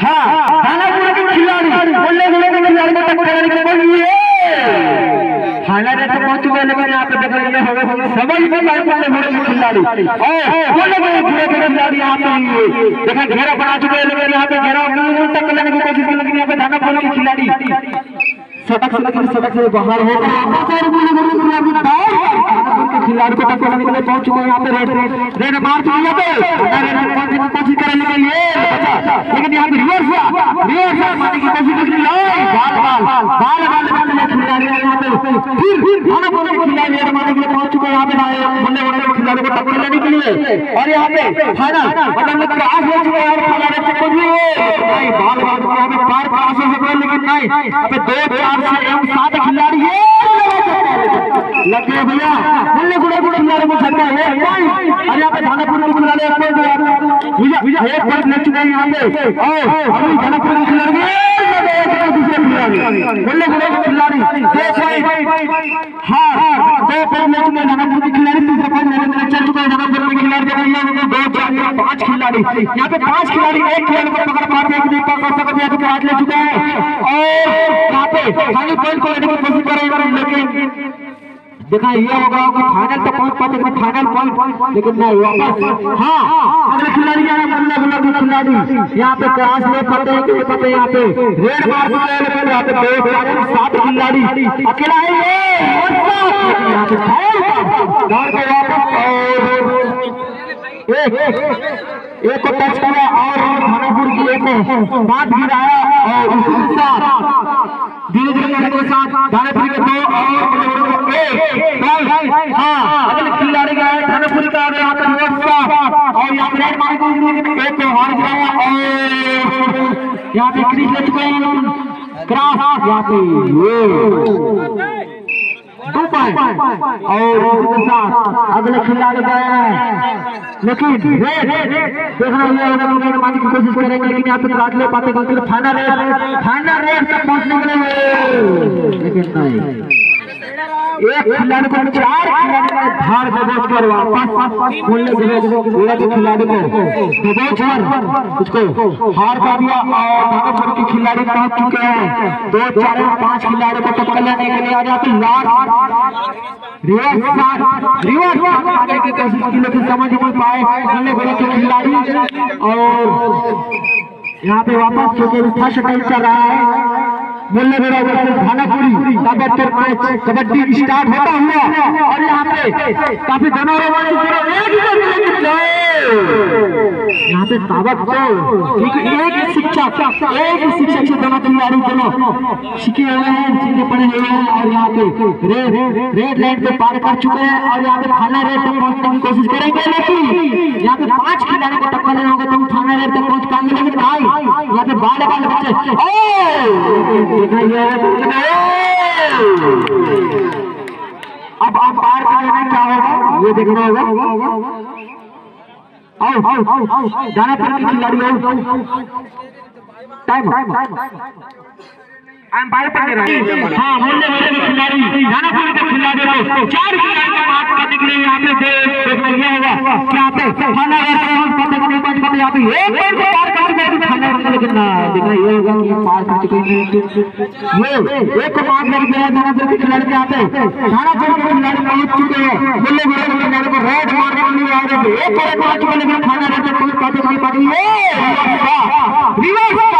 हाँ खिलाड़ी बोले बोले के से बाहर हो खिलाड़ी के को टक्कर लेने के लिए पहुँच चुके हैं यहाँ पे रेड रेड मार चुके हैं पे। कोशिश करें लेकिन ये बचा लेकिन यहाँ पे रिवर्स हुआ। रिवर्स मारने की कोशिश लेकिन नहीं बाल बाल। बाल बाल बाल। में खिलाड़ी है यहाँ पे। फिर फिर खाना बोले खिलाड़ी रेड मारने के लिए पहुँच चुके हैं यहाँ पे। बल्ले बल्ले खिलाड़ी को टक्कर लेने के लिए। और यहाँ पे फाइनल मतलब में क्रॉस हो चुके हैं और खिलाड़ी को कुछ नहीं बाल बाल यहाँ पे पार क्रॉस हो चुके हैं, लेकिन नहीं। पे दो चार से एवं सात खिलाड़ी है। लग भैया। और यहाँ पे धानापुर के खिलाड़ी एक पॉइंट ले चुके यहाँ पे और अभी धानापुर के खिलाड़ी हाँ दो पॉइंट चुके हैं धानापुर के खिलाड़ी तीसरे पॉइंट के लिए चल चुके हैं धानापुर के खिलाड़ी रही है दो चार पाँच खिलाड़ी यहाँ पे पाँच खिलाड़ी एक खिलाड़ी को पकड़ पाते हैं कि पकड़ सकते हैं तो ले चुके हैं और यहाँ पे फाइनल पॉइंट को लेने की कोशिश करेंगे लेकिन देखा, ये होगा कि फाइनल तक पहुँच पाते हैं फाइनल पॉइंट लेकिन नहीं वापस हाँ अगले खिलाड़ी जा रहे हैं के खिलाड़ी। यहाँ पे क्रॉस ले पाते हैं कि नहीं पाते हैं यहाँ पे रेड मार यहाँ पे दो खिलाड़ी, सात खिलाड़ी। अकेला है ये यहाँ पे फाउल के वापस, और एक टच किया और खानापुर की एक को बात गिराया, और धीरे धीरे करने के साथ थानेपुरी के दो और एक हाँ अगले खिलाड़ी गए थानेपुरी का आगे यहाँ पे रिवर्स का और यहाँ पे रेड मारे एक को हार गिराया और यहाँ पे क्रीज ले क्रॉस यहाँ पे दो पॉइंट और उसके साथ अगले खिलाड़ी गए हैं। लेकिन देखना ये अगर रेड मारने की कोशिश करेंगे लेकिन यहाँ पे काट ले पाते फाइनल रेड फाइनल रेड तक पहुँचने के लिए। लेकिन नहीं। एक खिलाड़ी को चार खिलाड़ी ने धार दबोच कर वापस के एक खिलाड़ी को दबोच कर उसको हार कर दिया और भागलपुर के खिलाड़ी पहुँच चुके हैं दो चार पाँच खिलाड़ी को टक्कर लेने के लिए आ जाते लास्ट रिवर्स रिवर्स की कोशिश की लेकिन समझ नहीं पाए के खिलाड़ी और यहाँ पे वापस क्योंकि फ़र्स्ट टाइम चल रहा है मुल्ले मेरा versus Bhanapuri kabaddi match kabaddi start होता हुआ और यहाँ पे काफ़ी यहाँ पे सावक तो एक शिक्षक एक शिक्षक से दोनों खिलाड़ी दोनों सीखे हुए हैं सीखे पड़े हुए हैं और यहाँ पे रेड रेड लाइन पे पार कर चुके हैं और यहाँ पे थाना रेड तक पहुँचने की कोशिश करेंगे। लेकिन यहाँ पे पाँच खिलाड़ी को टक्कर लेना होगा तो हम थाना कुछ तक पहुँच पाएँगे लेकिन भाई। यहाँ पे बाले बाले बच्चे। अब आप पार कर लेना क्या होगा? ये देखना होगा। जाना पड़ेगा खिलाड़ी टाइम रहा हूँ वाले खिलाड़ी। पर के को चार को माफ़ करने के लिए यहाँ पे। होगा क्या पे खाना हम पता नहीं यहाँ पे एक बार को पार कर खाना लेकिन ना देखना ये होगा कि पार कर चुके हैं। ये एक को माफ़ कर पर के खिलाड़ी के खिलाड़ी पहुँच चुके हैं। के रेड मार के आ रहे एक को लेकिन खाना नहीं रिवर्स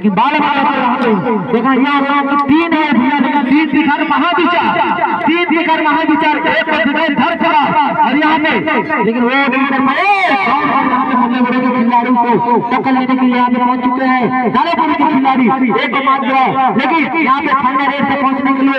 लेकिन बाल बाल देखा, यहाँ की तीन है, भैया लेकिन तीन दिखर महाविचार। तीन दिखर महाविचार, एक धर चला और यहाँ पे लेकिन वो नहीं कर पाए खिलाड़ी को। टक्कर लेने के लिए यहाँ पे पहुँच चुके हैं। दालेपुर के खिलाड़ी। एक बात जो है लेकिन यहाँ पे फाइनल रेट तक पहुँचने के लिए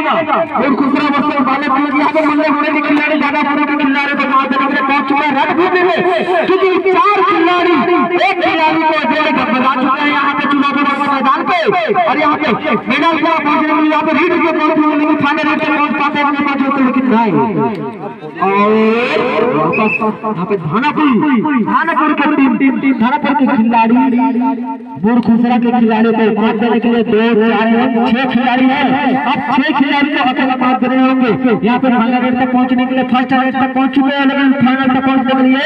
हो रहिएगा और खुसरा वर्सेस बाले मतलब यहाँ पे मुन्ने मुन्ने के खिलाड़ी ज़्यादा पूरे के खिलाड़ी को वहाँ पे अपने पहुँच चुके हैं, रन भी मिले। क्योंकि चार खिलाड़ी, एक खिलाड़ी को जोड़ बजा चुके हैं यहाँ पे चुनाव मैदान पे। और यहाँ पे मेडल का पहुँचने के यहाँ पे रीड के पहुँचने लेकिन फाइनल रीड के पहुँच पाते हैं पहुँचे तो लेकिन नहीं और यहाँ पे धानापुर धानापुर के टीम टीम, धानापुर के खिलाड़ी। बुर खुसरा के खिलाड़ी को मात देने के लिए दो चार हैं, छह खिलाड़ी है। अब छह खिलाड़ी को अकेला मात दे रहे होंगे। यहाँ पे फाइनल रेड तक पहुँचने के लिए फ़र्स्ट रेड तक पहुँच चुके हैं, लेकिन फाइनल तक पहुँचने के लिए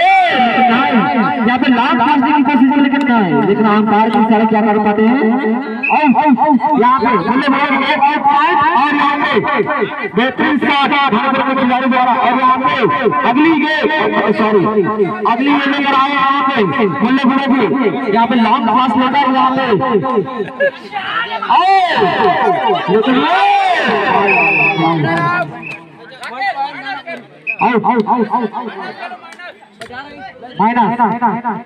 यहाँ पे लाभ पहुँचने की कोशिश की लेकिन नहीं लेकिन अंपायर की सारे क्या कर पाते हैं? यहाँ पे और यहाँ पे बेहतरीन खिलाड़ी द्वारा। और यहाँ पे अगली गेम सॉरी अगली गेम लेकर आए यहाँ पे भी। यहाँ पे लॉन्ग पास लेकर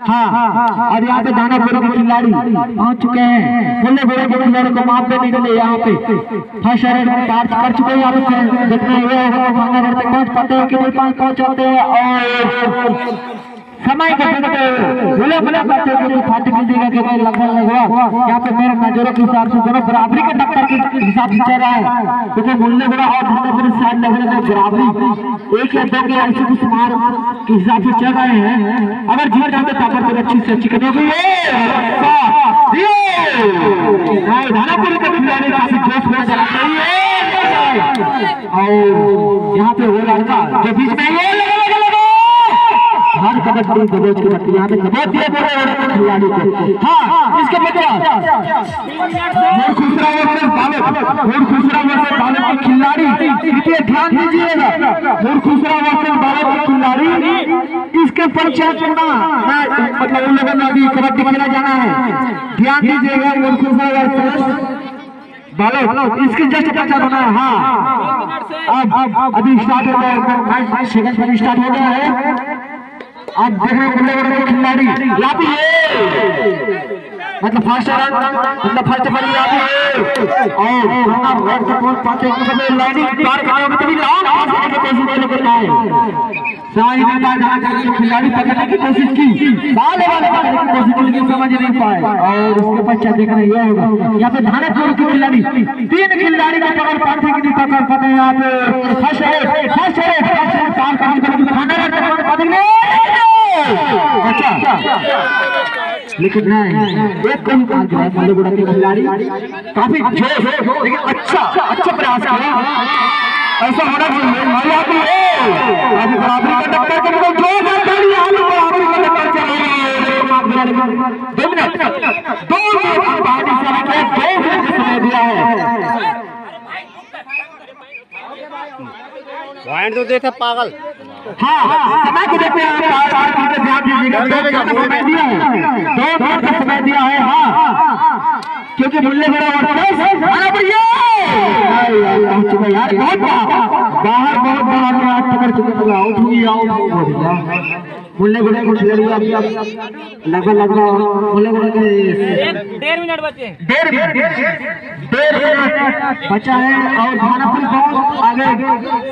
हाँ और यहाँ पे दानापुर के खिलाड़ी पहुँच चुके हैं बोले बोले के खिलाड़ी को माफ़ के लिए यहाँ पे फ़र्स्ट कर चुके हैं यहाँ पे जितना पाते हैं कि नहीं पहुँच पहुँच जाते हैं और समय को बोले बोले हुए कि फाटी मिल जाएगा, कि नहीं लगभग लगभग यहाँ पे मेरे नज़रों के हिसाब से दोनों बराबरी के टक्कर के हिसाब से चल रहा है। क्योंकि मुन्ने बड़ा और धंधे साइड लग रहे हैं बराबरी। एक या दो के ऐसे कुछ मार के हिसाब से चल रहे हैं। अगर जीत जाते ताकत तो अच्छी से अच्छी करनी होगी। धानापुर के खिलाड़ी काफ़ी जोश में चला रही है और यहाँ पे वो लड़का जो बीच में हर कबड्डी दबोच के दिए पूरे खिलाड़ी को। हाँ इसके बदला और खुसरा वर्सेस बालक और खुसरा वर्सेस बालक के खिलाड़ी इसलिए ध्यान दीजिएगा। और खुसरा वर्सेस बालक के खिलाड़ी, इसके परिचय करना मतलब उन लोगों ने अभी कबड्डी खेला जाना है। ध्यान दीजिएगा, और खुसरा वर्सेस बालक इसके जस्ट पहचान होना है। हाँ। अब अभी स्टार्ट हो गया मैच सेकंड स्टार्ट हो गया है। यहाँ ये मतलब फ़र्स्ट रन मतलब फ़र्स्ट बड़ी यहाँ पे और रनर रेड से पहुँच पाते हैं। मतलब लाइनिंग पार करने तभी लॉन्ग पास करने की कोशिश लेकिन नहीं साई ने बार जहाँ करके खिलाड़ी पकड़ने की कोशिश की, बाले वाले पकड़ने की कोशिश की समझ नहीं पाए। और उसके पश्चात देखना ये होगा, यहाँ पे धानेपुर के खिलाड़ी। तीन खिलाड़ी का पकड़ पाते कि पकड़ पाते यहाँ पे first raid first raid first raid पार करने के लिए खाना रेड पकड़ पाते नहीं अच्छा लेकिन नहीं एक कम काम जो है मल्लेगुड़ा के खिलाड़ी। काफ़ी जोश लेकिन अच्छा अच्छा प्रयास है ऐसा होना चाहिए भी है। आज बराबरी का टक्कर के मतलब दो बार खड़ी है आज बराबरी का टक्कर चल रही है दो मिनट। दो मिनट पार्टी से आके दो मिनट समय दिया है पॉइंट तो देखा पागल हाँ हाँ समय को देखते हैं आप चार समय दिया है दो मिनट का समय दिया है हाँ क्योंकि मुल्ले बड़ा वर्सेस अरे भैया पहुँच चुका यार बहुत बाहर बहुत बड़ा मैच पकड़ चुके आउट हुई आउट हो भैया मुल्ले बड़े को खिलाड़ी अभी लगभग लगभग मुल्ले बड़े के डेढ़ मिनट बचे डेढ़ मिनट डेढ़ मिनट बचा है और भानापुर बहुत आगे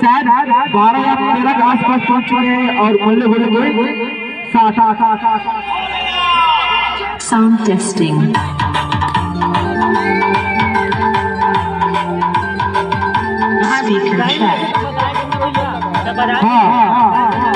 शायद बारह या तेरह के आसपास पहुँच चुके हैं और मुल्ले बड़े को आठ Sound testing. Speaker हाँ हाँ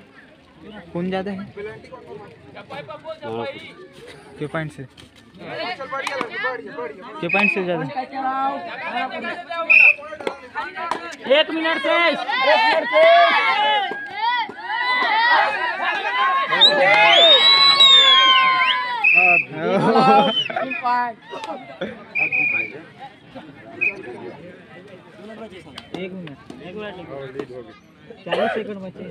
कौन ज़्यादा है? पॉइंट से? पॉइंट से ज़्यादा? एक मिनट से। एक मिनट एक मिनट। चालीस सेकंड बचे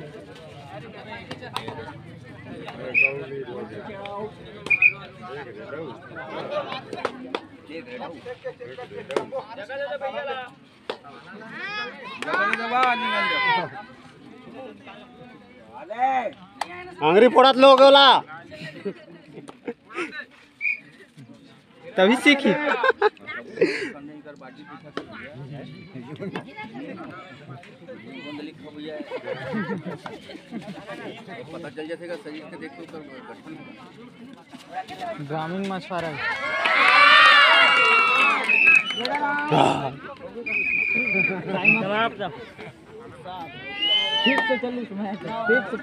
आंगरी पोड़ात लोग होला तभी सीखी। ग्रामीण मछुआरा समाप्त ठीक से चलिए मैच ठीक से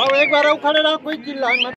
अब एक बार खड़े रहो कोई चिल्ला